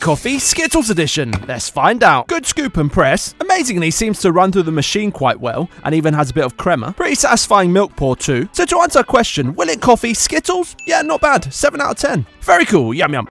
Coffee Skittles Edition. Let's find out. Good scoop and press. Amazingly seems to run through the machine quite well and even has a bit of crema. Pretty satisfying milk pour too. So to answer our question, will it coffee Skittles? Yeah, not bad. 7 out of 10. Very cool. Yum yum.